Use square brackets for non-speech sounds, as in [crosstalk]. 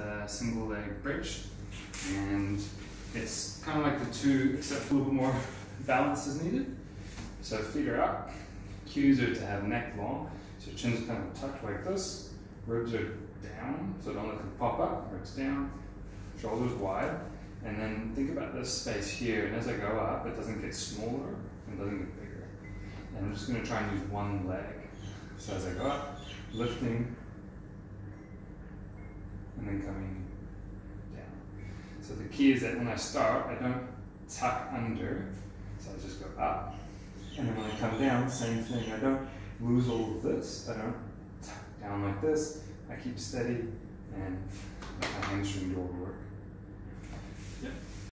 the single leg bridge. And it's kind of like the two, except a little bit more [laughs] balance is needed. So feet are up, cues are to have neck long, so chin's kind of tucked like this, ribs are down, so don't let them pop up, ribs down, shoulders wide, and then think about this space here, and as I go up, it doesn't get smaller and doesn't get bigger. And I'm just gonna try and use one leg. So as I go up, lifting, and then coming down. So the key is that when I start, I don't tuck under, so I just go up, and then when I come down, same thing. I don't lose all of this. I don't tuck down like this. I keep steady and my hamstring do all the work.